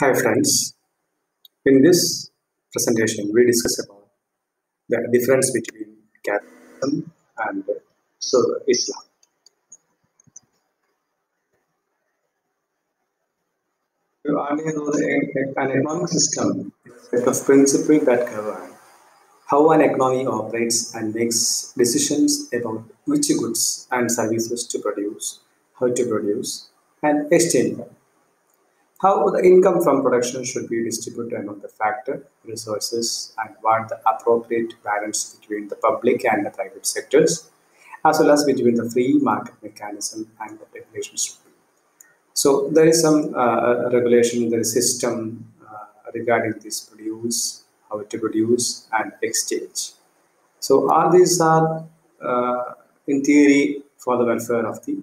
Hi friends, in this presentation we discuss about the difference between capitalism and so Islam. So, I mean, an economic system is a principles that govern how an economy operates and makes decisions about which goods and services to produce, how to produce, and exchange them. How the income from production should be distributed among the factor, resources, and what the appropriate balance between the public and the private sectors, as well as between the free market mechanism and the regulations. So there is some uh, regulation, there is system uh, regarding this produce, how to produce, and exchange. So all these are, uh, in theory, for the welfare of the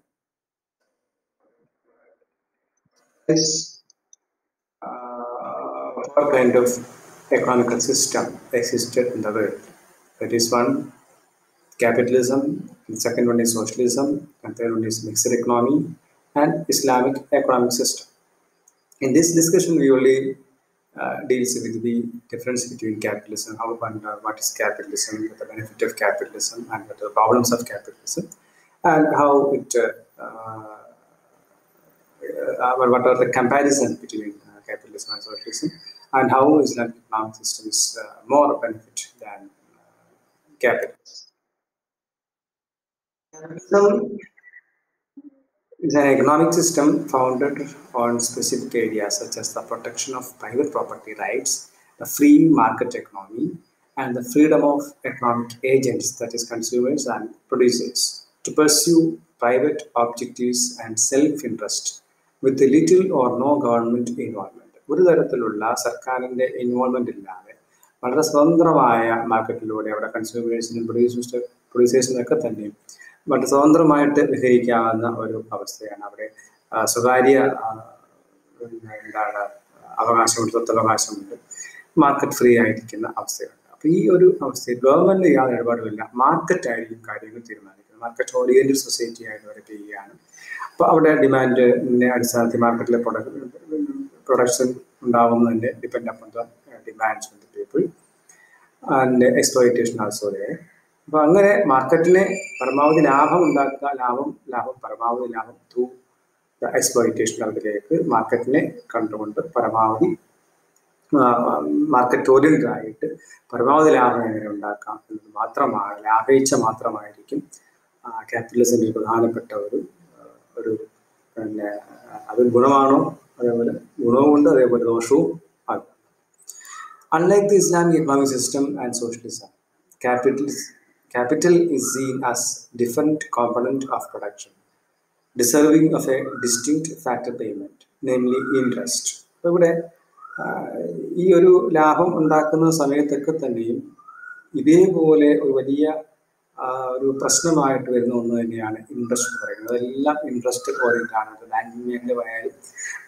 what kind of economical system existed in the world. That is one capitalism, the second one is socialism, and third one is mixed economy and Islamic economic system. In this discussion, we only uh, deals with the difference between capitalism, how and uh, what is capitalism, what the benefit of capitalism, and what the problems of capitalism, and how it uh, uh, uh, what are the comparison between uh, capitalism and socialism, and how Islamic economic system is uh, more benefit than uh, capitalism. Capitalism is an economic system founded on specific areas such as the protection of private property rights, the free market economy, and the freedom of economic agents, that is, consumers and producers, to pursue private objectives and self interest with little or no government involvement. ഒരു തരത്തിലുള്ള സർക്കാരിന്റെ involvement ഇല്ലാതെ വളരെ സ്വതന്ത്രമായ മാർക്കറ്റിലൂടെ അവിടെ കൺസ്യൂമേഴ്സിനും producers പ്രൊഡ്യൂസേഴ്സിനൊക്കെ തന്നെ വളരെ സ്വതന്ത്രമായിട്ട് വിഹരിക്കാവുന്ന ഒരു അവസ്ഥയാണ് അവിടെ സ്വകാര്യ എന്താണ് അവകാശമുണ്ട് സ്വത്തവകാശമുണ്ട് മാർക്കറ്റ് ഫ്രീ ആയിരിക്കുന്ന അവസ്ഥയുണ്ട്. അപ്പൊ ഈ ഒരു അവസ്ഥയിൽ ഗവൺമെന്റ് യാതൊരു ഇടപാടുമില്ല. മാർക്കറ്റ് ആയിരിക്കും കാര്യങ്ങൾ തീരുമാനിക്കുന്നത്. മാർക്കറ്റ് ഓറിയന്റഡ് സൊസൈറ്റി ആയിട്ട് വരെ ചെയ്യുകയാണ്. അപ്പൊ അവിടെ ഡിമാൻഡിന്റെ അടിസ്ഥാനത്തിൽ മാർക്കറ്റിലെ production ഉണ്ടാവുന്നതിന്റെ depend upon the demands of the people and exploitation also അപ്പൊ അങ്ങനെ മാർക്കറ്റിനെ പരമാവധി ലാഭം ഉണ്ടാക്കുക ലാഭം ലാഭം പരമാവധി ലാഭം ത്രൂ ദ എക്സ്പ്ലോയിറ്റേഷൻ അതിലേക്ക് മാർക്കറ്റിനെ കണ്ടുകൊണ്ട് പരമാവധി മാർക്കറ്റ് ഓറിയന്റഡ് ആയിട്ട് പരമാവധി ലാഭം എങ്ങനെ ഉണ്ടാക്കാം എന്നത് മാത്രമാണ് ലാഭേച്ഛ മാത്രമായിരിക്കും ക്യാപിറ്റലിസത്തിന്റെ പ്രധാനപ്പെട്ട ഒരു ഒരു പിന്നെ അത് ഗുണമാണോ അതേപോലെ ഗുണവുമുണ്ട് അതേപോലെ ദോഷവും ആകും unlike the Islamic economic system and socialism capital capital is seen as different component of production deserving of a distinct factor payment namely interest അപ്പോൾ ഇവിടെ ഈ ഒരു ലാഭം ഉണ്ടാക്കുന്ന സമയത്തൊക്കെ തന്നെയും ഇതേപോലെ ഒരു വലിയ ഒരു പ്രശ്നമായിട്ട് വരുന്ന ഒന്ന് തന്നെയാണ് ഇൻട്രസ്റ്റ് എന്ന് പറയുന്നത് അതെല്ലാം ഇൻട്രസ്റ്റ് ഓറിയന്റ് ആണ് ബാങ്കിങ് മേഖലയായാലും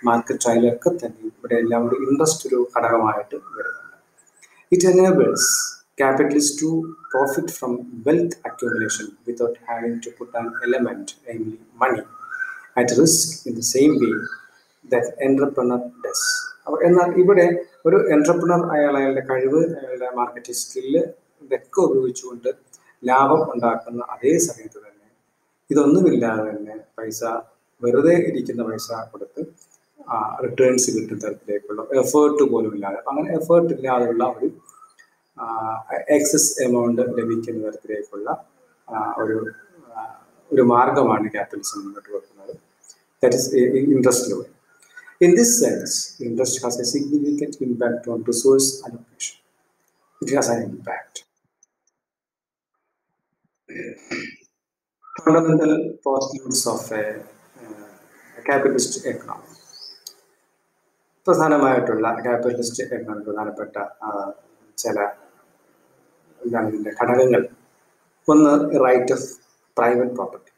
മാർക്കറ്റ് ആയാലും ഒക്കെ തന്നെ ഇവിടെ എല്ലാം ഒരു ഇൻട്രസ്റ്റ് ഒരു ഘടകമായിട്ട് വരുന്നുണ്ട് it enables capitalists to profit from wealth accumulation without having to put an element, namely money, at risk in the same way that entrepreneur does. എന്നാൽ ഇവിടെ ഒരു എന്റർപ്രണർ അയാൾ അയാളുടെ കഴിവ് അയാളുടെ മാർക്കറ്റിംഗ് സ്കില്ല് ഇതൊക്കെ ഉപയോഗിച്ചുകൊണ്ട് ലാഭം ഉണ്ടാക്കുന്ന അതേ സമയത്ത് തന്നെ ഇതൊന്നുമില്ലാതെ തന്നെ പൈസ വെറുതെ ഇരിക്കുന്ന പൈസ കൊടുത്ത് റിട്ടേൺസ് കിട്ടുന്ന തരത്തിലേക്കുള്ള എഫേർട്ട് പോലും ഇല്ലാതെ അങ്ങനെ എഫേർട്ട് ഇല്ലാതെയുള്ള ഒരു എക്സസ് എമൗണ്ട് ലഭിക്കുന്ന തരത്തിലേക്കുള്ള ഒരു ഒരു മാർഗമാണ് ക്യാപിറ്റലിസം മുന്നോട്ട് വെക്കുന്നത്. That is interest loan in this sense interest has a significant impact on resource allocation it has an impact fundamental a, uh, a capitalist economy. പ്രധാനമായിട്ടുള്ള ക്യാപിറ്റലിസ്റ്റ് എന്ന പ്രധാനപ്പെട്ട ചില എന്താണ് ഘടകങ്ങൾ ഒന്ന് right of private property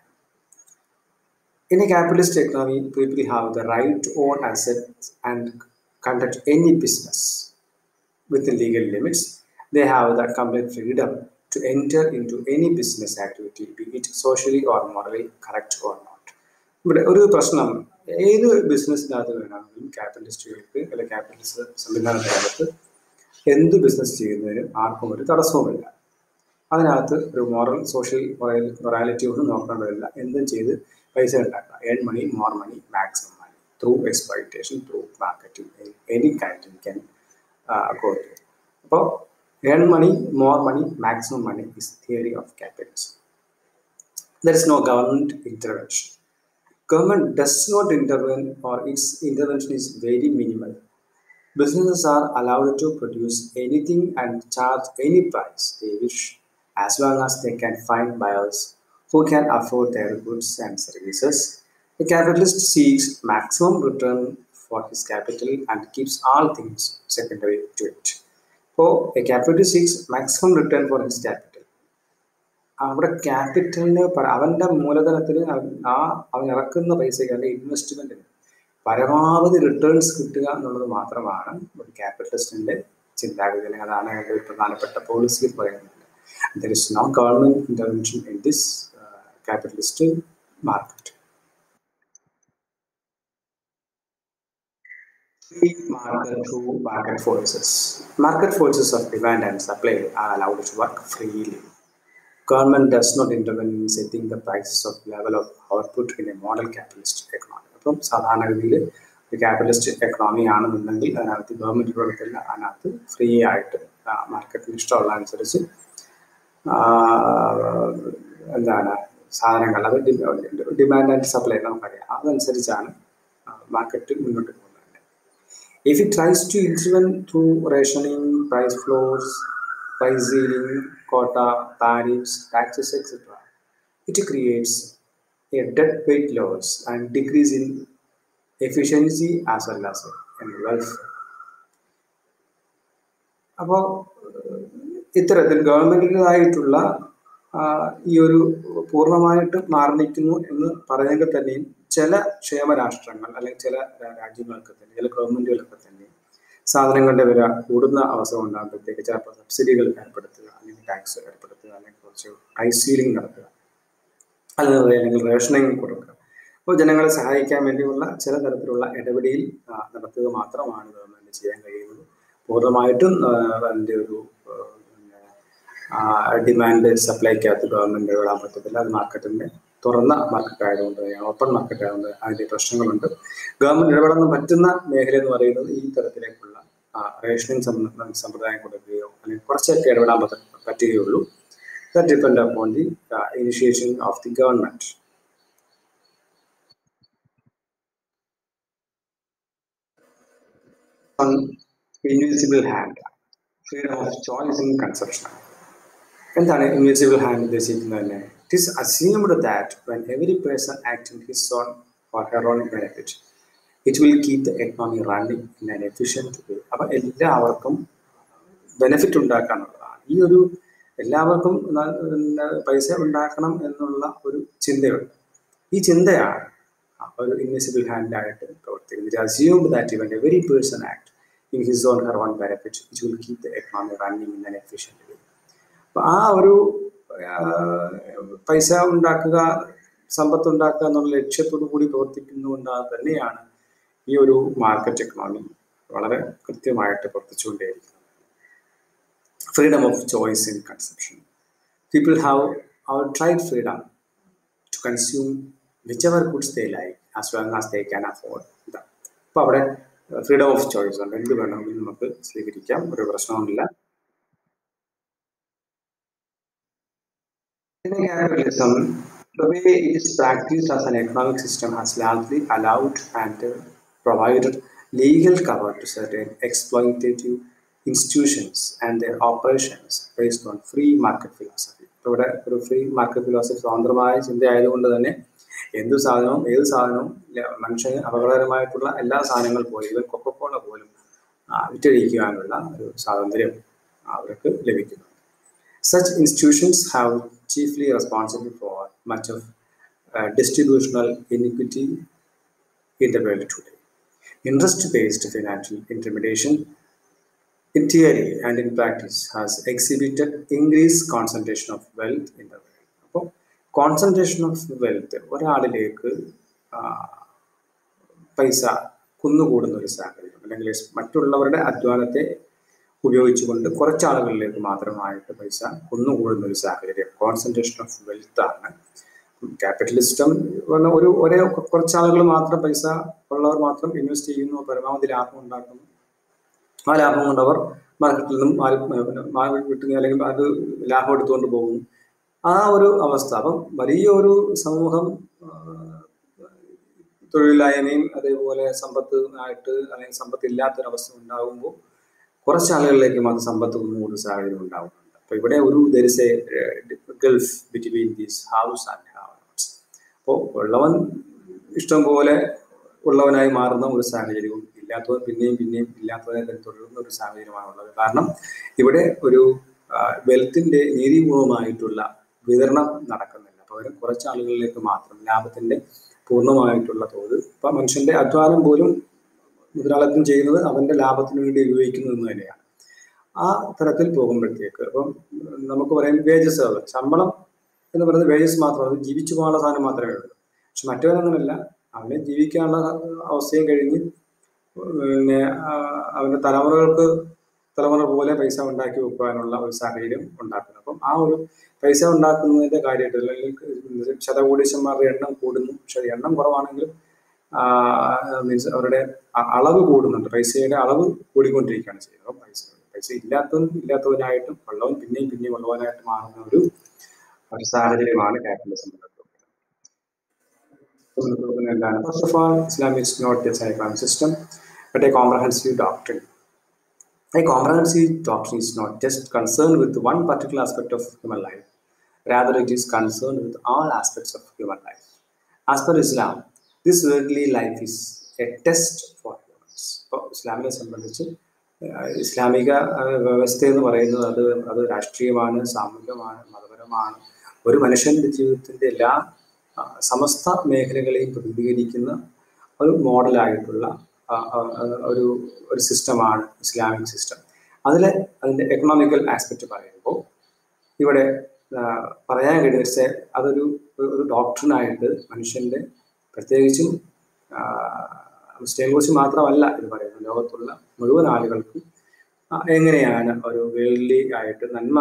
a capitalist economy, people have the right to own assets and conduct any business within legal limits. They have the complete freedom to enter into any business activity, be it socially or morally correct or not. ഇവിടെ ഒരു പ്രശ്നം ഏത് ബിസിനസ്സിനകത്ത് വേണമെങ്കിലും ക്യാപിറ്റലിസ്റ്റുകൾക്ക് അല്ലെങ്കിൽ capitalist സംവിധാനത്തിനകത്ത് എന്ത് business ചെയ്യുന്നതിനും ആർക്കും ഒരു തടസ്സവുമില്ല. അതിനകത്ത് ഒരു മോറൽ സോഷ്യൽ മൊറാലിറ്റി ഒന്നും നോക്കേണ്ടതില്ല. എന്തും ചെയ്ത് പൈസ ഉണ്ടാക്കുക. Earn money more money maximum money through exploitation through marketing any kind can go അപ്പോൾ Earn money, more money, maximum money is theory of capitalism. There is no government intervention. Government does not intervene or its intervention is very minimal. Businesses are allowed to produce anything and charge any price they wish as long as they can find buyers who can afford their goods and services. The capitalist seeks maximum return for his capital and keeps all things secondary to it. So, capital capitalist maximum return for his capital. അവിടെ ക്യാപിറ്റലിന് അവന്റെ മൂലധനത്തിന് ആ അവൻ ഇറക്കുന്ന പൈസയ്ക്ക് അല്ലെങ്കിൽ ഇൻവെസ്റ്റ്മെന്റിന് പരമാവധി returns കിട്ടുക എന്നുള്ളത് മാത്രമാണ് ഒരു ക്യാപിറ്റലിസ്റ്റിന്റെ ചിന്താഗതി. അല്ലെങ്കിൽ അതാണ് അതിന്റെ ഒരു പ്രധാനപ്പെട്ട പോളിസിയിൽ പറയുന്നത്. There is no government intervention in this capitalist market market through market forces. Market forces of demand and supply are allowed to work freely. Government does not intervene in setting the prices of level of output in a model capitalist economy. അപ്പം സാധാരണഗതിയിൽ ഒരു capitalist economy ആണെന്നുണ്ടെങ്കിൽ അതിനകത്ത് government ഇടപെടത്തില്ല അതിനകത്ത് free ആയിട്ട് മാർക്കറ്റിന് ഇഷ്ടമുള്ള അനുസരിച്ച് എന്താണ് സാധനങ്ങൾ അത് ഡിമാൻഡ് ആൻഡ് സപ്ലൈ നമുക്കറിയാം അതനുസരിച്ചാണ് മാർക്കറ്റ് മുന്നോട്ട് പോകുന്നത് If it tries to intervene through rationing, price floors, price ceiling, quota, tariffs, taxes, etc., it creates a dead weight loss and decrease in efficiency as well as in welfare. അപ്പോൾ ഇത്തരത്തിൽ ഗവൺമെന്റിന്റെതായിട്ടുള്ള ഈ ഒരു പൂർണമായിട്ട് മാറി നിൽക്കുന്നു എന്ന് പറഞ്ഞെങ്കിൽ തന്നെയും ചില ക്ഷേമ രാഷ്ട്രങ്ങൾ അല്ലെങ്കിൽ ചില രാജ്യങ്ങൾക്ക് തന്നെ ചില ഗവൺമെന്റുകളൊക്കെ തന്നെ സാധനങ്ങളുടെ വില കൂടുന്ന അവസരം ഉണ്ടാകുമ്പോഴത്തേക്ക് ചിലപ്പോൾ സബ്സിഡികൾ ഏർപ്പെടുത്തുക അല്ലെങ്കിൽ ടാക്സ് ഏർപ്പെടുത്തുക അല്ലെങ്കിൽ കുറച്ച് പ്രൈസ് സീലിംഗ് നടത്തുക അല്ലെങ്കിൽ അല്ലെങ്കിൽ റേഷനിങ് കൊടുക്കുക. അപ്പോൾ ജനങ്ങളെ സഹായിക്കാൻ വേണ്ടിയുള്ള ചില തരത്തിലുള്ള ഇടപെടിയിൽ നടത്തുക മാത്രമാണ് ഗവൺമെന്റ് ചെയ്യാൻ കഴിയുന്നത്. പൂർണമായിട്ടും അതിന്റെ ഒരു ഡിമാൻഡ് സപ്ലൈക്കകത്ത് ഗവൺമെന്റ് ഇടാൻ പറ്റത്തില്ല. അത് മാർക്കറ്റിന്റെ തുറന്ന മാർക്കറ്റ് ആയതുകൊണ്ട് ഓപ്പൺ മാർക്കറ്റ് ആയതുകൊണ്ട് അതിന്റെ പ്രശ്നങ്ങളുണ്ട് ഗവൺമെന്റ് ഇടപെടുന്ന പറ്റുന്ന മേഖല എന്ന് പറയുന്നത് ഈ തരത്തിലേക്കുള്ള റേഷനിങ് സമ്പ്രദായം കൊടുക്കുകയോ അല്ലെങ്കിൽ കുറച്ചൊക്കെ ഇടപെടാൻ പറ്റുകയുള്ളൂ that depend upon the uh, initiation of the government. On invisible hand, freedom of choice in. എന്താണ് ഇൻവിസിബിൾ ഹാൻഡ് ഉദ്ദേശിക്കുന്നത് തന്നെ? It is assumed that when every person act in his own for her own benefit it will keep the economy running in an efficient way അപ്പം എല്ലാവർക്കും benefit ഉണ്ടാക്കാനുള്ളതാണ്. ഈ ഒരു എല്ലാവർക്കും പൈസ ഉണ്ടാക്കണം എന്നുള്ള ഒരു ചിന്തയുണ്ട്. ഈ ചിന്തയാണ് ഒരു ഇൻവിസിബിൾ ഹാൻഡായിട്ട് പ്രവർത്തിക്കുന്നത്. Assumed that even every person act in his own her own benefit it will keep the economy running in an efficient way ആ ഒരു പൈസ ഉണ്ടാക്കുക സമ്പത്ത് ഉണ്ടാക്കുക എന്നുള്ള ലക്ഷ്യത്തോടു കൂടി പ്രവർത്തിക്കുന്നതുകൊണ്ട് തന്നെയാണ് ഈ ഒരു മാർക്കറ്റ് എക്കണോമി വളരെ കൃത്യമായിട്ട് പ്രവർത്തിച്ചുകൊണ്ടേയിരിക്കുന്നത്. Of choice choice consumption consumption. Have have outright freedom to consume whichever goods they as long as they can afford ഇതാണ് അപ്പോൾ അവിടെ ഫ്രീഡം ഓഫ് ചോയ്സ് ഉണ്ട് എന്ത് വേണമെങ്കിലും നമുക്ക് സ്വീകരിക്കാം. ഒരു പ്രശ്നവുമില്ല. Capitalism, the way it is practiced as an economic system has largely allowed and provided legal cover to certain exploitative institutions and their operations based on free market philosophy. ഇവിടെ ഒരു free market philosophy സ്വതന്ത്രമായ ചിന്തയായതുകൊണ്ട് തന്നെ എന്ത് സാധനവും ഏത് സാധനവും മനുഷ്യന് അപകടകരമായിട്ടുള്ള എല്ലാ സാധനങ്ങൾ പോലും ഇവർ കൊക്കക്കോള പോലും വിറ്റഴിക്കുവാനുള്ള ഒരു സ്വാതന്ത്ര്യം അവർക്ക് ലഭിക്കുന്നു such institutions have chiefly responsible for much of distributional inequity in the world today interest based financial intermediation in theory and in practice has exhibited increased concentration of wealth in the world. അപ്പോൾ concentration of wealth ഒരാളിലേക്ക് പൈസ കുന്നുകൂടുന്ന ഒരു സാഹചര്യം അല്ലെങ്കിൽ മറ്റുള്ളവരുടെ അധ്വാനത്തെ ഉപയോഗിച്ചുകൊണ്ട് കുറച്ചാളുകളിലേക്ക് മാത്രമായിട്ട് പൈസ കുന്നുകൂടുന്ന ഒരു സാഹചര്യം. കോൺസെൻട്രേഷൻ ഓഫ് വെൽത്ത് ആണ്. ക്യാപിറ്റലിസ്റ്റം പറഞ്ഞ ഒരു ഒരേ കുറച്ചാളുകൾ മാത്രം പൈസ ഉള്ളവർ മാത്രം ഇൻവെസ്റ്റ് ചെയ്യുന്നു പരമാവധി ലാഭം ഉണ്ടാക്കുന്നു. ആ ലാഭം കൊണ്ടവർ മാർക്കറ്റിൽ നിന്നും വിട്ടുന്ന അല്ലെങ്കിൽ അത് ലാഭം എടുത്തുകൊണ്ട് പോകുന്നു. ആ ഒരു അവസ്ഥ. അപ്പം വലിയൊരു സമൂഹം തൊഴിലില്ലായ്മയും അതേപോലെ സമ്പത്ത് ആയിട്ട് അല്ലെങ്കിൽ സമ്പത്ത് ഇല്ലാത്തൊരവസ്ഥ ഉണ്ടാകുമ്പോൾ കുറച്ച് ആളുകളിലേക്ക് മാത്രം സമ്പത്ത് ഒന്നുകൂടി സാഹചര്യം ഉണ്ടാവുന്നുണ്ട്. അപ്പൊ ഇവിടെ ഒരു a gulf between these house and house അപ്പോൾ ഉള്ളവൻ ഇഷ്ടം പോലെ ഉള്ളവനായി മാറുന്ന ഒരു സാഹചര്യവും ഇല്ലാത്തവൻ പിന്നെയും പിന്നെയും ഇല്ലാത്തവനെ തന്നെ തുടരുന്ന ഒരു സാഹചര്യമാണ് ഉള്ളത്. കാരണം ഇവിടെ ഒരു വെൽത്തിന്റെ നീതിപൂർവമായിട്ടുള്ള വിതരണം നടക്കുന്നില്ല. പകരം കുറച്ച് ആളുകളിലേക്ക് മാത്രം ലാഭത്തിന്റെ പൂർണമായിട്ടുള്ള തോത് ഇപ്പൊ മനുഷ്യന്റെ അധ്വാനം പോലും മുതലാളിത്തം ചെയ്യുന്നത് അവന്റെ ലാഭത്തിന് വേണ്ടി ഉപയോഗിക്കുന്നു എന്ന് തന്നെയാണ്. ആ തരത്തിൽ പോകുമ്പോഴത്തേക്ക് അപ്പം നമുക്ക് പറയാം വേജസ് ശമ്പളം എന്ന് പറയുന്നത് വേജസ് മാത്രമാണ് അത് ജീവിച്ചു പോകാനുള്ള സാധനം മാത്രമേ ഉള്ളൂ. പക്ഷെ മറ്റവനങ്ങനല്ല അവനെ ജീവിക്കാനുള്ള അവസ്ഥയും കഴിഞ്ഞ് പിന്നെ അവന്റെ തലമുറകൾക്ക് തലമുറ പോലെ പൈസ ഉണ്ടാക്കി വെക്കാനുള്ള ഒരു സാഹചര്യം ഉണ്ടാക്കുന്നു. അപ്പം ആ ഒരു പൈസ ഉണ്ടാക്കുന്നതിന്റെ കാര്യമായിട്ട് അല്ലെങ്കിൽ ശതകോടീശന്മാരുടെ എണ്ണം കൂടുന്നു. പക്ഷെ എണ്ണം കുറവാണെങ്കിലും മീൻസ് അവരുടെ അളവ് കൂടുന്നുണ്ട്. പൈസയുടെ അളവ് കൂടിക്കൊണ്ടിരിക്കുകയാണ് ചെയ്യുന്നത്. പൈസ പൈസ ഇല്ലാത്തതും ഇല്ലാത്തവനായിട്ടും വെള്ളവും പിന്നെയും പിന്നെയും ഉള്ളവനായിട്ടും മാറുന്ന ഒരു ഒരു സാഹചര്യമാണ് ക്യാപിറ്റലിസം എന്താണ്? First of Islam is not just economic system but a comprehensive doctor a comprehensive doctor is not just concern with one particular aspect of human life rather it is concern with all aspects of human life as per Islam this worldly life is a test for humans ഇപ്പോൾ ഇസ്ലാമിനെ സംബന്ധിച്ച് ഇസ്ലാമിക വ്യവസ്ഥ എന്ന് പറയുന്നത് അത് അത് രാഷ്ട്രീയമാണ് സാമൂഹികമാണ് മതപരമാണ്. ഒരു മനുഷ്യന്റെ ജീവിതത്തിന്റെ എല്ലാ സമസ്ത മേഖലകളെയും പ്രതിനിധീകരിക്കുന്ന ഒരു മോഡലായിട്ടുള്ള ഒരു ഒരു സിസ്റ്റമാണ് ഇസ്ലാമിക് സിസ്റ്റം. അതിൽ അതിന്റെ എക്കണോമിക്കൽ ആസ്പെക്റ്റ് പറയുമ്പോൾ ഇവിടെ പറയാൻ കഴിയുന്ന അതൊരു ഒരു ഡോക്ടറിനായിട്ട് മനുഷ്യന്റെ പ്രത്യേകിച്ചും കോഴ്സ് മാത്രമല്ല ഇത് പറയുന്നത്. ലോകത്തുള്ള മുഴുവൻ ആളുകൾക്കും എങ്ങനെയാണ് ഒരു വേൾഡ്ലി ആയിട്ട് നന്മ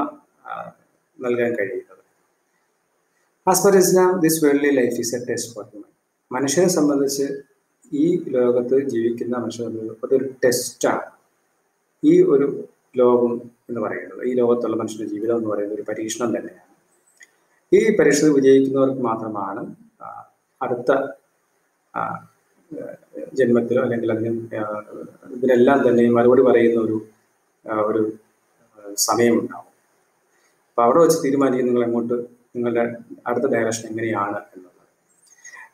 നൽകാൻ കഴിയുന്നത്? As per Islam this worldly life is a test for human മനുഷ്യനെ സംബന്ധിച്ച് ഈ ലോകത്ത് ജീവിക്കുന്ന മനുഷ്യനെ അതൊരു ടെസ്റ്റാണ് ഈ ഒരു ലോകം എന്ന് പറയുന്നത് ഈ ലോകത്തുള്ള മനുഷ്യന്റെ ജീവിതം എന്ന് പറയുന്നത് ഒരു പരീക്ഷണം തന്നെയാണ്. ഈ പരീക്ഷണത്തിൽ വിജയിക്കുന്നവർക്ക് മാത്രമാണ് അടുത്ത ജന്മത്തിലോ അല്ലെങ്കിൽ അതിന് ഇതിനെല്ലാം തന്നെ മറുപടി പറയുന്ന ഒരു ഒരു സമയമുണ്ടാവും. അപ്പൊ അവിടെ വെച്ച് തീരുമാനിക്കും നിങ്ങൾ എങ്ങോട്ട് നിങ്ങളുടെ അടുത്ത ഡയറക്ഷൻ എങ്ങനെയാണ് എന്നുള്ളത്.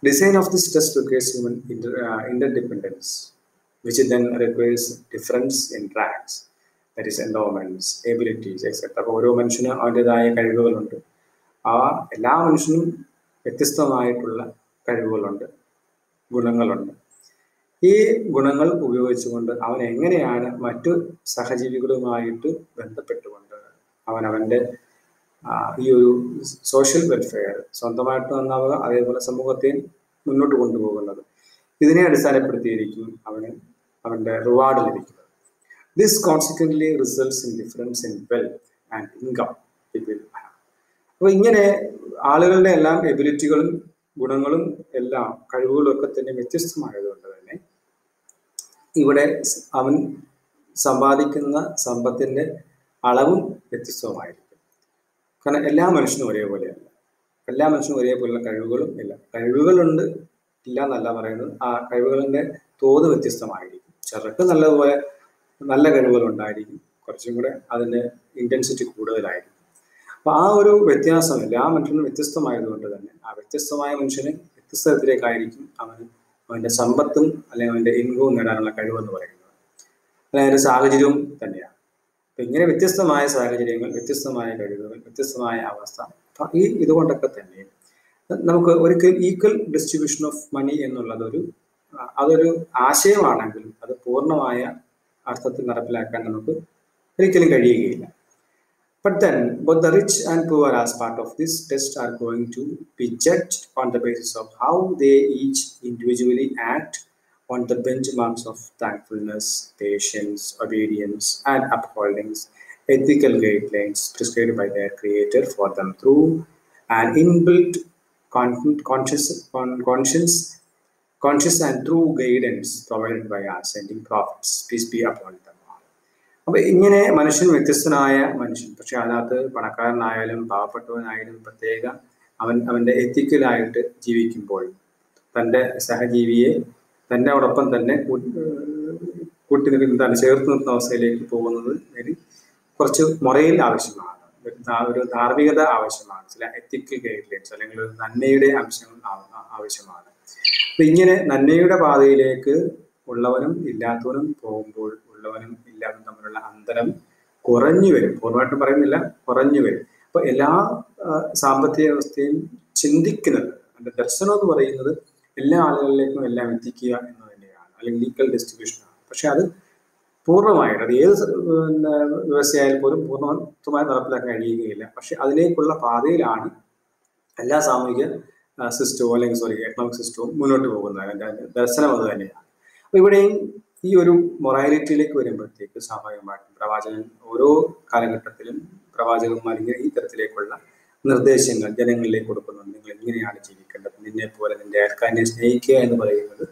Design of this test requires human interdependence which then requires difference in traits that endowments abilities etcetera അപ്പോൾ ഓരോ മനുഷ്യനും അവന്റെതായ കഴിവുകളുണ്ട്. ആ എല്ലാ മനുഷ്യനും വ്യത്യസ്തമായിട്ടുള്ള കഴിവുകളുണ്ട്. ഗുണങ്ങളുണ്ട്. ഈ ഗുണങ്ങൾ ഉപയോഗിച്ചുകൊണ്ട് അവൻ എങ്ങനെയാണ് മറ്റു സഹജീവികളുമായിട്ട് ബന്ധപ്പെട്ടുകൊണ്ട് അവൻ അവന്റെ ഈ ഒരു സോഷ്യൽ വെൽഫെയർ സ്വന്തമായിട്ട് നന്നാവുക അതേപോലെ സമൂഹത്തെ മുന്നോട്ട് കൊണ്ടുപോകുന്നത്. ഇതിനെ അടിസ്ഥാനപ്പെടുത്തിയിരിക്കും അവന് അവന്റെ റിവാർഡ് ലഭിക്കുന്നത്. This consequently results in difference in wealth and income അപ്പോൾ ഇങ്ങനെ ആളുകളുടെ എല്ലാം എബിലിറ്റികളും ഗുണങ്ങളും എല്ലാം കഴിവുകളും ഒക്കെ തന്നെ വ്യത്യസ്തമായതുകൊണ്ട് തന്നെ ഇവിടെ അവൻ സമ്പാദിക്കുന്ന സമ്പത്തിന്റെ അളവും വ്യത്യസ്തവുമായിരിക്കും. കാരണം എല്ലാ മനുഷ്യനും ഒരേപോലെയല്ല. എല്ലാ മനുഷ്യനും ഒരേപോലെയുള്ള കഴിവുകളും ഇല്ല. കഴിവുകളുണ്ട് ഇല്ല എന്നല്ല പറയുന്നത്. ആ കഴിവുകളുടെ തോത് വ്യത്യസ്തമായിരിക്കും. ചിലർക്ക് നല്ലതുപോലെ നല്ല കഴിവുകൾ ഉണ്ടായിരിക്കും. കുറച്ചും കൂടെ അതിന്റെ ഇന്റൻസിറ്റി കൂടുതലായിരിക്കും. അപ്പൊ ആ ഒരു വ്യത്യാസം എല്ലാ മനുഷ്യനും വ്യത്യസ്തമായതുകൊണ്ട് തന്നെ. ആ വ്യത്യസ്തമായ മനുഷ്യന് വ്യത്യസ്ത തരത്തിലേക്കായിരിക്കും അവന് അവന്റെ സമ്പത്തും അല്ലെങ്കിൽ അവന്റെ ഇൻകവും നേടാനുള്ള കഴിവെന്ന് പറയുന്നത്. അല്ലെങ്കിൽ അതിന്റെ സാഹചര്യവും തന്നെയാണ്. അപ്പൊ ഇങ്ങനെ വ്യത്യസ്തമായ സാഹചര്യങ്ങൾ വ്യത്യസ്തമായ കഴിവുകൾ വ്യത്യസ്തമായ അവസ്ഥ. ഈ ഇതുകൊണ്ടൊക്കെ തന്നെ നമുക്ക് ഒരിക്കൽ ഈക്വൽ ഡിസ്ട്രിബ്യൂഷൻ ഓഫ് മണി എന്നുള്ളത് ഒരു അതൊരു ആശയമാണെങ്കിലും അത് പൂർണമായ അർത്ഥത്തിൽ നടപ്പിലാക്കാൻ നമുക്ക് ഒരിക്കലും കഴിയുകയില്ല. But then, both the rich and poor, as part of this test, are going to be judged on the basis of how they each individually act on the benchmarks of thankfulness, patience, obedience, and upholdings, ethical guidelines prescribed by their Creator for them through an inbuilt con- conscious, con- conscience, conscious and true guidance provided by our sending prophets. Peace be upon them. അപ്പൊ ഇങ്ങനെ മനുഷ്യൻ വ്യത്യസ്തനായ മനുഷ്യൻ പക്ഷെ അതിനകത്ത് പണക്കാരനായാലും പാവപ്പെട്ടവനായാലും പ്രത്യേക അവൻ അവന്റെ എത്തിക്കലായിട്ട് ജീവിക്കുമ്പോൾ തന്റെ സഹജീവിയെ തന്നോടൊപ്പം തന്നെ കൂട്ടി നിൽക്കുന്ന ചേർത്ത് നിർത്തുന്ന അവസ്ഥയിലേക്ക് പോകുന്നത് ഒരു കുറച്ച് മുറയിൽ ആവശ്യമാണ്. ഒരു ധാർമ്മികത ആവശ്യമാണ്. ചില എത്തിക്കൽ ഗൈഡ്ലൈൻസ് അല്ലെങ്കിൽ ഒരു നന്മയുടെ അംശങ്ങൾ ആവശ്യമാണ്. അപ്പൊ ഇങ്ങനെ നന്മയുടെ പാതയിലേക്ക് ഉള്ളവനും ഇല്ലാത്തവനും പോകുമ്പോൾ ഉള്ളവനും ഇല്ലാതും തമ്മിലുള്ള അന്തരം കുറഞ്ഞു വരും. പൂർണമായിട്ടും പറയുന്നില്ല കുറഞ്ഞു വരും. അപ്പൊ എല്ലാ സാമ്പത്തിക വ്യവസ്ഥയും ചിന്തിക്കുന്നത് അതിന്റെ ദർശനം എന്ന് പറയുന്നത് എല്ലാ ആളുകളിലേക്കും എല്ലാം എത്തിക്കുക എന്ന് തന്നെയാണ് അല്ലെങ്കിൽ ഈക്വൽ ഡിസ്ട്രിബ്യൂഷൻ ആണ്. പക്ഷെ അത് പൂർണമായിട്ട് അത് ഏത് വ്യവസ്ഥയായാലും പോലും പൂർണമായി നടപ്പിലാക്കാൻ കഴിയുകയില്ല. പക്ഷെ അതിലേക്കുള്ള പാതയിലാണ് എല്ലാ സാമൂഹിക സിസ്റ്റവും അല്ലെങ്കിൽ സോറി എക്കണോമിക് സിസ്റ്റവും മുന്നോട്ട് പോകുന്നത്. ദർശനം അത് തന്നെയാണ്. അപ്പൊ ഇവിടെയും ഈ ഒരു മൊറാലിറ്റിയിലേക്ക് വരുമ്പോഴത്തേക്ക് സ്വാഭാവികമായിട്ടും പ്രവാചകൻ ഓരോ കാലഘട്ടത്തിലും പ്രവാചകന്മാർ ഇങ്ങനെ ഈ തരത്തിലേക്കുള്ള നിർദ്ദേശങ്ങൾ ജനങ്ങളിലേക്ക് കൊടുക്കുന്നുണ്ട്. നിങ്ങൾ എങ്ങനെയാണ് ജീവിക്കേണ്ടത്. നിന്നെ പോലെ നിന്റെ അയൽക്കാരനെ സ്നേഹിക്കുക എന്ന് പറയുന്നത്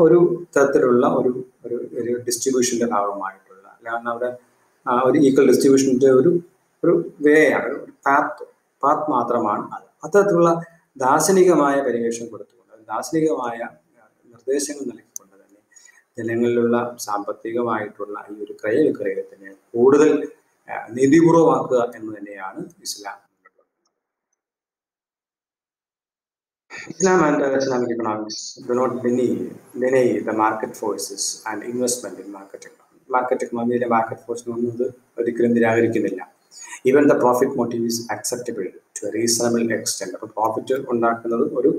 ഒരു തരത്തിലുള്ള ഒരു ഒരു ഒരു ഡിസ്ട്രിബ്യൂഷന്റെ ഭാഗമായിട്ടുള്ള കാരണം അവിടെ ഒരു ഈക്വൽ ഡിസ്ട്രിബ്യൂഷന്റെ ഒരു ഒരു വേയാണ് ഒരു പാത്ത് പാത്ത് മാത്രമാണ് അത്. അത്തരത്തിലുള്ള ദാർശനികമായ പരിവേഷം കൊടുത്തുകൊണ്ട് ദാർശനികമായ നിർദ്ദേശങ്ങൾ തന്നെ ജനങ്ങളിലുള്ള സാമ്പത്തികമായിട്ടുള്ള ഈ ഒരു ക്രയവിക്രയത്തിനെ കൂടുതൽ നീതിപൂർവമാക്കുക എന്ന് തന്നെയാണ് Islam Islam and Islamic economics do not deny, deny the market forces and investment in market. Market എക്കണോമിയിലെ market force എന്നത് ഒരിക്കലും നിരാകരിക്കുന്നില്ല. Even the profit motive is acceptable to reasonable extent അപ്പോൾ പ്രോഫിറ്റ് ഉണ്ടാക്കുന്നത് ഒരു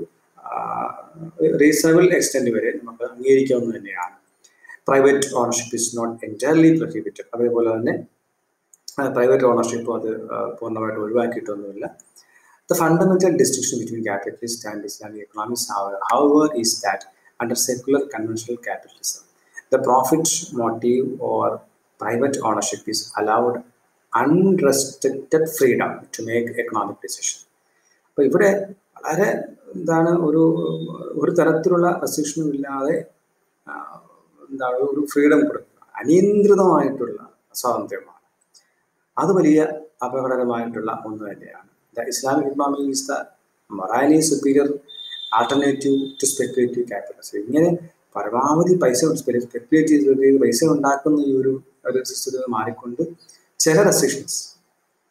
റീസണബിൾ എക്സ്റ്റെൻഡ് വരെ നമുക്ക് അംഗീകരിക്കാവുന്ന തന്നെയാണ്. Private ownership is not entirely prohibited അതേപോലെ തന്നെ പ്രൈവറ്റ് ഓണർഷിപ്പ് അത് പൂർണമായിട്ട് ഒഴിവാക്കിയിട്ടൊന്നുമില്ല The fundamental distinction between capitalist and Islamic economics, however, is that under secular conventional capitalism, the profit motive or private ownership is allowed unrestricted freedom to make economic decision. അപ്പൊ ഇവിടെ വളരെ എന്താണ് ഒരു ഒരു തരത്തിലുള്ള റെസ്ട്രിക്ഷനും ഇല്ലാതെ എന്താണ്? ഒരു ഫ്രീഡം കൊടുക്കുക. അനിയന്ത്രിതമായിട്ടുള്ള സ്വാതന്ത്ര്യമാണ്. അത് വലിയ അപകടകരമായിട്ടുള്ള ഒന്ന് തന്നെയാണ്. The Islamic economy is the morally superior alternative to speculative capitalism ഇങ്ങനെ പരമാവധി പൈസ സ്പെക്കുലേറ്റ് ചെയ്ത് പൈസ ഉണ്ടാക്കുന്ന ഈ ഒരു സിസ്റ്റത്തിൽ മാറിക്കൊണ്ട് ചില റെസ്ട്രിക്ഷൻസ്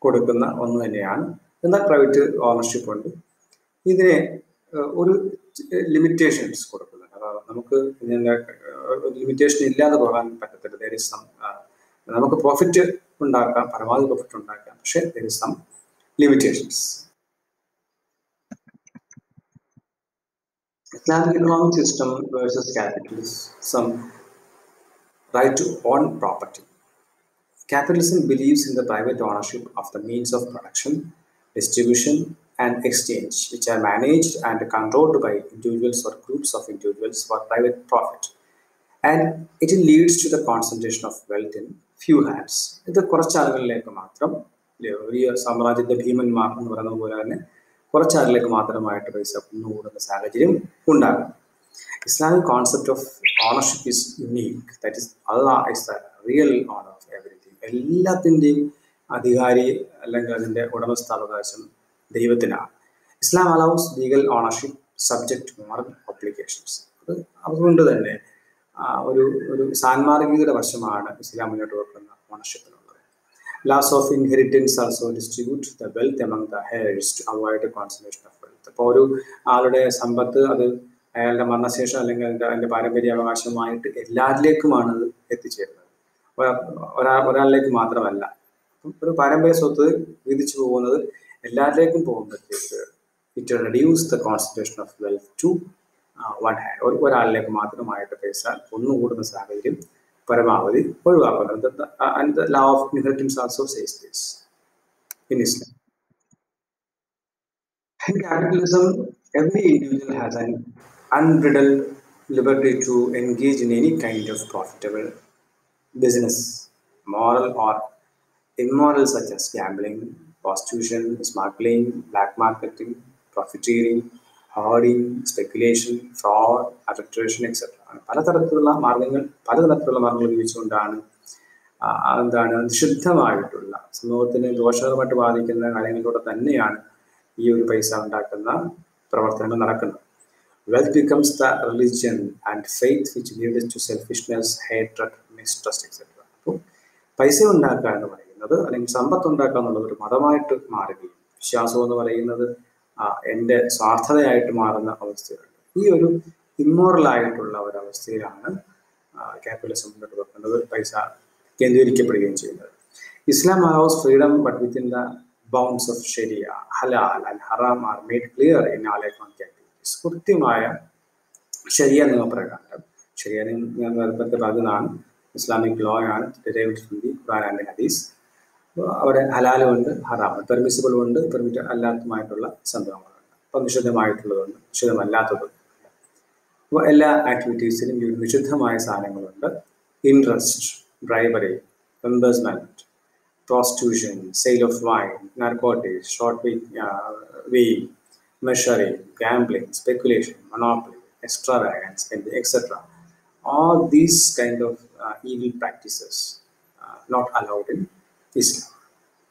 കൊടുക്കുന്ന ഒന്ന് തന്നെയാണ്. എന്നാൽ പ്രൈവറ്റ് ഓണർഷിപ്പ് ഉണ്ട് ഇതിനെ ഒരു ലിമിറ്റേഷൻസ് അതായത് നമുക്ക് ഇതിന്റെ ലിമിറ്റേഷൻ ഇല്ലാതെ പോകാൻ പറ്റത്തില്ല there is some, ആ, നമുക്ക് പ്രോഫിറ്റ് ഉണ്ടാക്കാം പരമാവധി പ്രോഫിറ്റ് ഉണ്ടാക്കാം പക്ഷെ there is some limitations Islamic economic system versus capitalism right to own property Capitalism believes in the private ownership of the means of production, distribution, and exchange, which are managed and controlled by individuals or groups of individuals for private profit. And it leads to the concentration of wealth in few hands. ഇത് കുറച്ച് ആളുകളിലേക്ക് മാത്രം വലിയ സാമ്രാജ്യത്തെ ഭീമന്മാർ എന്ന് പറയുന്ന പോലെ തന്നെ കുറച്ച് ആളുകളിലേക്ക് മാത്രമായിട്ട് പൈസ കൂടുന്ന സാഹചര്യം ഉണ്ടാകും Islamic concept of ownership is unique. That is Allah is the real owner of everything. എല്ലാത്തിന്റെയും അധികാരി അല്ലെങ്കിൽ അതിന്റെ ഉടമസ്ഥാവകാശം ദൈവത്തിനാണ്. Islam allows legal ownership subject moral applications അത് അതുകൊണ്ട് തന്നെ ഒരു ഒരു സാൻമാർഗികയുടെ വശമാണ് ഇസ്ലാം മുന്നോട്ട് വെക്കുന്ന ഓണർഷിപ്പിനുള്ളത് laws of inheritance also distribute the wealth among the heirs to avoid concentration of wealth അപ്പോൾ ഒരു ആളുടെ സമ്പത്ത് അത് അയാളുടെ മരണശേഷം അല്ലെങ്കിൽ അതിന്റെ അതിന്റെ പാരമ്പര്യ അവകാശമായിട്ട് എല്ലാവരിലേക്കുമാണ് അത് എത്തിച്ചേരുന്നത്. ഒരാ- ഒരാ ഒരാളിലേക്ക് മാത്രമല്ല. ഒരു പാരമ്പര്യ സ്വത്ത് വീതിച്ചു പോകുന്നത് എല്ലാവരിലേക്കും പോകുമ്പോഴത്തേക്ക് it reduce the concentration of wealth to one hand ഒരു ഒരാളിലേക്ക് മാത്രമായിട്ട് പൈസ ഒന്നുകൂടുന്ന സാഹചര്യം പരമാവധി ഒഴിവാക്കുന്നത് and the law of inheritance also says this in Islam In capitalism, every individual has an unbridled liberty to engage in any kind of profitable business, moral or immoral, such as gambling, prostitution, smuggling, black marketing, profiteering, hoarding, speculation, fraud, adulteration, etc. പലതരത്തിലുള്ള മാർഗങ്ങൾ പലതരത്തിലുള്ള മാർഗങ്ങൾ ഉപയോഗിച്ചുകൊണ്ടാണ് എന്താണ് നിഷിദ്ധമായിട്ടുള്ള സമൂഹത്തിന് ദോഷകരമായിട്ട് ബാധിക്കുന്ന കാര്യങ്ങളിലൂടെ തന്നെയാണ് ഈ ഒരു പൈസ ഉണ്ടാക്കുന്ന പ്രവർത്തനങ്ങൾ നടക്കുന്നത് wealth becomes the religion and faith which leads to selfishness hatred mistrust etcetera അപ്പോൾ പൈസ ഉണ്ടാക്കുക എന്ന് പറയുന്നത് അല്ലെങ്കിൽ സമ്പത്ത് ഉണ്ടാക്കുക എന്നുള്ളത് ഒരു മതമായിട്ട് മാറുകയും വിശ്വാസം എന്ന് പറയുന്നത് എന്റെ സ്വാർത്ഥതയായിട്ട് മാറുന്ന അവസ്ഥയുണ്ട് ഈ ഒരു ഇമ്മോറൽ ആയിട്ടുള്ള ഒരു അവസ്ഥയിലാണ് ക്യാപിറ്റലിസം മുന്നോട്ട് വെക്കുന്നത് പൈസ കേന്ദ്രീകരിക്കപ്പെടുകയും ചെയ്യുന്നത്. Islam allows freedom but within the bounds of sharia halal and haram are made clear in all economic activities കൃത്യമായ ശരിയ നിയമപ്രകാരം ശരിയ നിയമ പതിനാണ് ഇസ്ലാമിക് ലോ ആണ് ഖുറാൻ ആൻഡ് ഹദീസ് അവിടെ ഹലാലുമുണ്ട് ഹറാം. ഉണ്ട് പെർമിറ്റ് അല്ലാത്തതുമായിട്ടുള്ള സംഭവങ്ങളുണ്ട് അപ്പം നിഷിദ്ധമായിട്ടുള്ളതുണ്ട് നിഷിദ്ധമല്ലാത്തതുണ്ട് അപ്പോൾ എല്ലാ ആക്ടിവിറ്റീസിലും ഈ ഒരു നിഷിദ്ധമായ സാധനങ്ങളുണ്ട്. Interest ഡ്രൈവറി embezzlement prostitution sale of wine narcotics short weigh weight measuring gambling speculation monopoly extravagance etcetera all these kind of evil practices not allowed in Islam.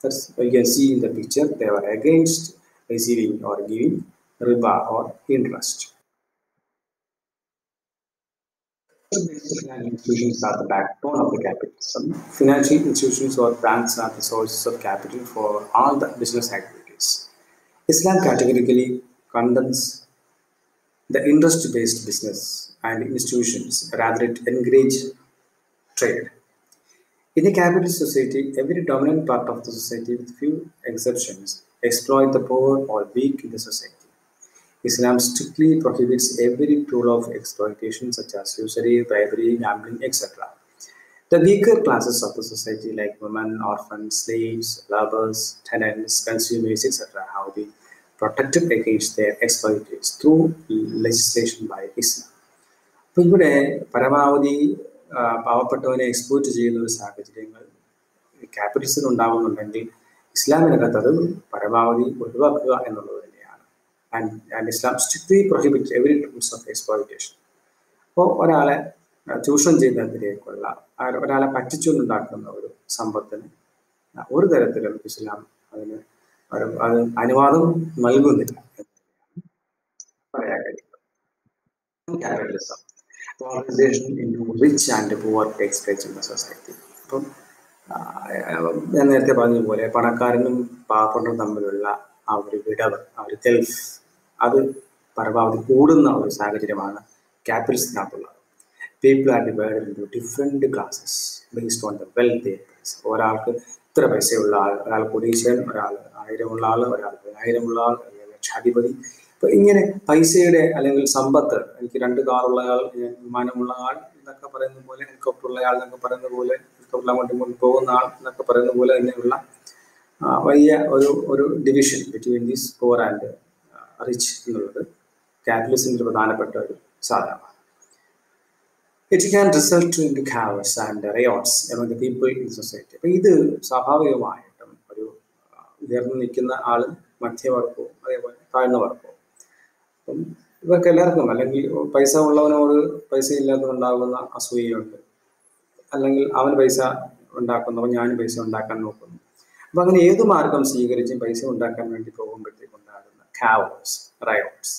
That's you can see in the picture. They were against receiving or giving riba or interest. Financial institutions are the backbone of the capitalism. Financial institutions or banks are the sources of capital for all the business activities. Islam categorically condemns the interest-based business and institutions, rather it encourages trade. In a capitalist society, every dominant part of the society, with few exceptions, exploit the poor or weak in the society. Islam strictly prohibits every tool of exploitation such as usury, bribery, gambling, etc. The weaker classes of the society like women, orphans, slaves, laborers, tenants, consumers, etc. have been protected against their exploiters through legislation by Islam. അപ്പോൾ ഇവിടെ പരമാവധി ആ, പാവപ്പെട്ടവനെ exploit ചെയ്യുന്ന ഒരു സാഹചര്യങ്ങൾ capitalism ഉണ്ടാകുന്നുണ്ടെങ്കിൽ ഇസ്ലാമിനകത്ത് അത് പരമാവധി ഒഴിവാക്കുക എന്നുള്ളത് തന്നെയാണ്. And Islam strictly prohibit every tools of exploitation അപ്പോൾ ഒരാളെ ചൂഷണം ചെയ്യുന്നതിലേക്കുള്ള ഒരാളെ പറ്റിച്ചുകൊണ്ടുണ്ടാക്കുന്ന ഒരു സമ്പത്തിന് ഒരു തരത്തിലും ഇസ്ലാം അതിന് അത് അനുവാദം നൽകുന്നില്ല. പറയാൻ കഴിയും capitalism. Polarization into rich and poor takes place in the society. അപ്പം ഞാൻ നേരത്തെ പറഞ്ഞതുപോലെ പണക്കാരനും പാവപ്പെട്ടനും തമ്മിലുള്ള ആ ഒരു വിടവ് ആ ഒരു ഗൾഫ് അത് പരമാവധി കൂടുന്ന ഒരു സാഹചര്യമാണ് ക്യാപിറ്റലിസ്റ്റിനകത്തുള്ളത് people are divide in different classes based on the wealth ഒരാൾക്ക് ഇത്ര പൈസയുള്ള ആൾ ഒരാൾ കൊടീശ്വരൻ ഒരാൾ ആയിരമുള്ള ആൾ ഒരാൾ ആയിരമുള്ള ആൾ ലക്ഷാധിപതി ഇങ്ങനെ പൈസയുടെ അല്ലെങ്കിൽ സമ്പത്ത് എനിക്ക് രണ്ട് കാറുള്ള ആൾ വിമാനമുള്ള ആൾ എന്നൊക്കെ പറയുന്ന പോലെ ഹെലികോപ്റ്റർ ഉള്ള ആൾ എന്നൊക്കെ പറയുന്ന പോലെ ഹെലികോപ്റ്റർ അങ്ങോട്ടും കൊണ്ട് പോകുന്ന ആൾ എന്നൊക്കെ പറയുന്ന പോലെ തന്നെയുള്ള വലിയ ഒരു ഒരു division between these poor and rich എന്നുള്ളത് ക്യാപിറ്റലിസത്തിന്റെ പ്രധാനപ്പെട്ട ഒരു സാധനമാണ്. It can result in to chaos and riots among people in society അപ്പൊ ഇത് സ്വാഭാവികമായിട്ടും ഒരു ഉയർന്നു നിൽക്കുന്ന ആൾ മധ്യവർഗവും അതേപോലെ താഴ്ന്ന അപ്പം ഇതൊക്കെ എല്ലാവർക്കും അല്ലെങ്കിൽ പൈസ ഉള്ളവനോട് പൈസ ഇല്ലാത്തതുണ്ടാകുന്ന അസൂയയുണ്ട്. അല്ലെങ്കിൽ അവൻ പൈസ ഉണ്ടാക്കുന്നവൻ ഞാനും പൈസ ഉണ്ടാക്കാൻ നോക്കുന്നു. അപ്പൊ അങ്ങനെ ഏത് മാർഗം സ്വീകരിച്ചും പൈസ ഉണ്ടാക്കാൻ വേണ്ടി പോകുമ്പോഴത്തേക്ക് ഉണ്ടാകുന്ന chaos riots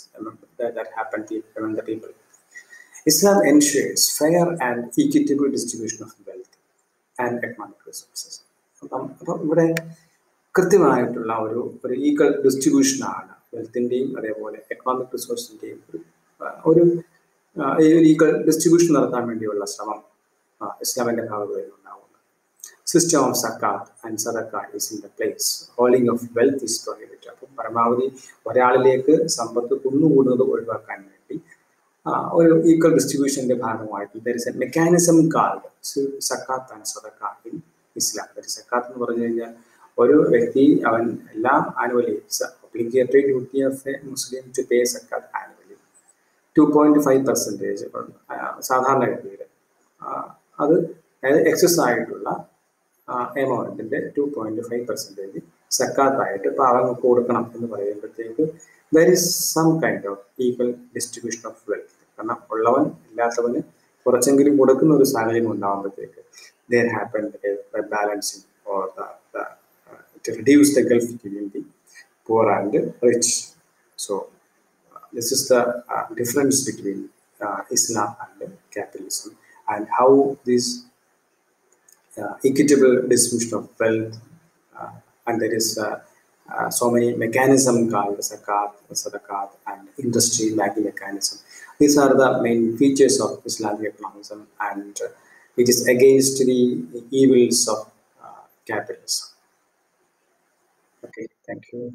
people Islam the fair and equitable distribution of wealth and economic resources. അപ്പം അപ്പം ഇവിടെ കൃത്യമായിട്ടുള്ള ഒരു ഒരു ഈക്വൽ ഡിസ്ട്രിബ്യൂഷനാണ് വെൽത്തിന്റെയും അതേപോലെ എക്കണോമിക് റിസോഴ്സിന്റെയും ഒരു ഒരു ഈക്വൽ ഡിസ്ട്രിബ്യൂഷൻ നടത്താൻ വേണ്ടിയുള്ള ശ്രമം ഇസ്ലാമിന്റെ ഭാഗത്തുനിന്ന് നിന്നുണ്ടാവുന്നത് system of zakat and sadaqah is in the place holding of wealth is prohibit അപ്പം പരമാവധി ഒരാളിലേക്ക് സമ്പത്ത് കുന്നുകൂടുന്നത് ഒഴിവാക്കാൻ വേണ്ടി ഒരു ഈക്വൽ ഡിസ്ട്രിബ്യൂഷന്റെ ഭാഗമായിട്ട് there is a mechanism called zakat and sadaqah in Islam സക്കാത്ത് എന്ന് പറഞ്ഞു കഴിഞ്ഞാൽ ഒരു വ്യക്തി അവൻ എല്ലാം annually obligatory duty of a Muslim to pay zakat annually. Two point five percentage സാധാരണഗതിയിൽ. അത് അതായത് എക്സസ് ആയിട്ടുള്ള എമൗണ്ടിന്റെ ടു പോയിന്റ് ഫൈവ് പെർസെന്റേജ് സക്കാത്തായിട്ട് പാവങ്ങൾക്ക് കൊടുക്കണം എന്ന് പറയുമ്പോഴത്തേക്ക് there is some kind of equal distribution of wealth കാരണം ഉള്ളവൻ ഇല്ലാത്തവന് കുറച്ചെങ്കിലും കൊടുക്കുന്ന ഒരു സാഹചര്യം ഉണ്ടാകുമ്പോഴത്തേക്ക് there happened a, or balancing or the, the uh, to poor and rich. So this is the uh, difference between uh, Islam and capitalism and how this uh, equitable distribution of wealth and there is uh, so many mechanism called zakat, sadaqat and industry banking mechanism. These are the main features of Islamic economism and uh, it is against the evils of uh, capitalism. Okay, thank you.